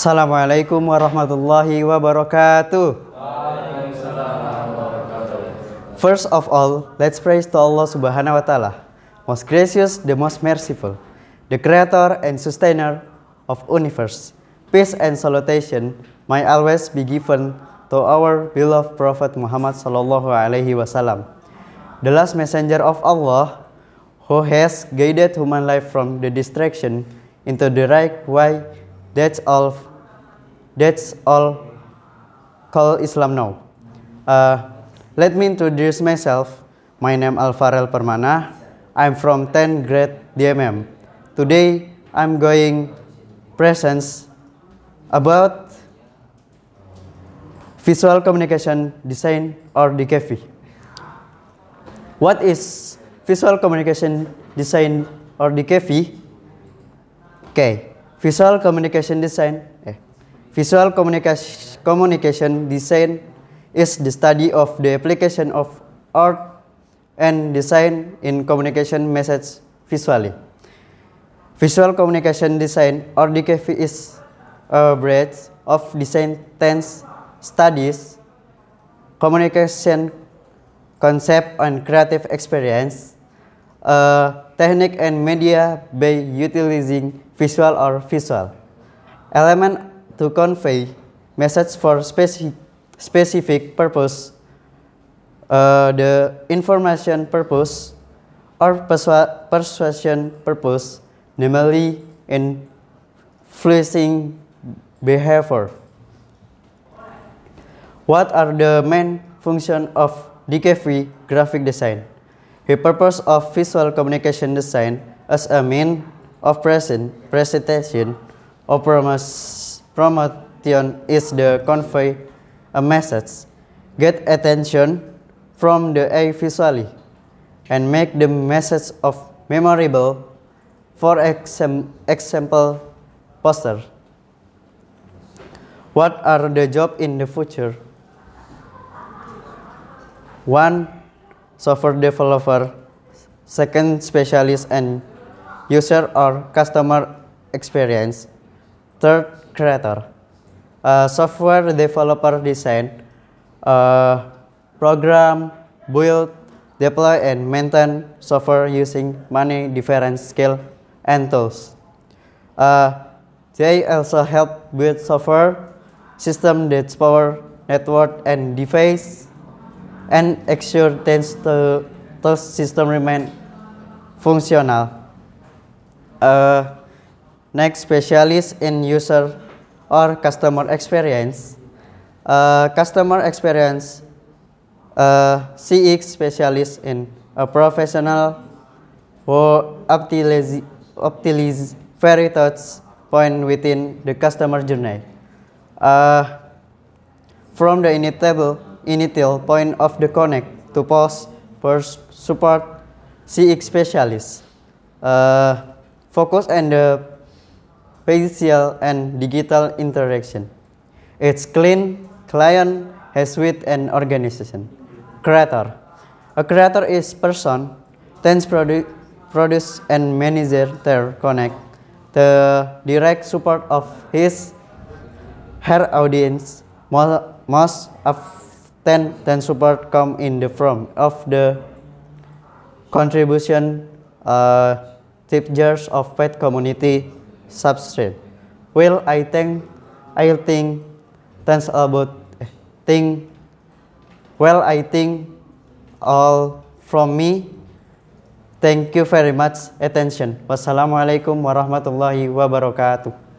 Assalamualaikum warahmatullahi wabarakatuh. First of all, let's praise to Allah Subhanahu wa taala, most gracious, the most merciful, the creator and sustainer of universe. Peace and salutation may always be given to our beloved Prophet Muhammad sallallahu alaihi wasallam, the last messenger of Allah who has guided human life from the distraction into the right way. That's all that's all call Islam now. Uh, let me introduce myself. My name Alfarel Permana. I'm from 10th grade DMM. Today I'm going presence about visual communication design or DKV. What is visual communication design or DKV? Okay, visual communication design. Visual communication communication design is the study of the application of art and design in communication message visually. Visual communication design or DKV is a branch of design tense studies communication concept and creative experience a technique and media by utilizing visual or visual element to convey message for specific specific purpose, uh, the information purpose or persua persuasion purpose, namely influencing behavior. What are the main function of DKV graphic design? The purpose of visual communication design as a mean of present presentation or promotion is the convey a message, get attention from the eye visually, and make the message of memorable. For exam example, poster. What are the job in the future? One, software developer. Second, specialist and user or customer experience. Third, creator uh, software developer design, uh, program, build, deploy, and maintain software using many different skills and tools. Uh, they also help build software system that power network and device and ensure things to those system remain functional. Uh, next specialist in user or customer experience. Uh, customer experience uh, CX specialist in a professional who optimize very touch point within the customer journey. Uh, from the initial, initial point of the connect to post first support CX specialist. Uh, focus on the facial and digital interaction. It's clean, client has with an organization. Creator. A creator is person, tends produ produce and manager their connect the direct support of his her audience most often then support come in the form of the contribution uh, teachers of pet community substrate. Well, I think I think thanks about think well I think all from me. Thank you very much attention. Wassalamualaikum warahmatullahi wabarakatuh.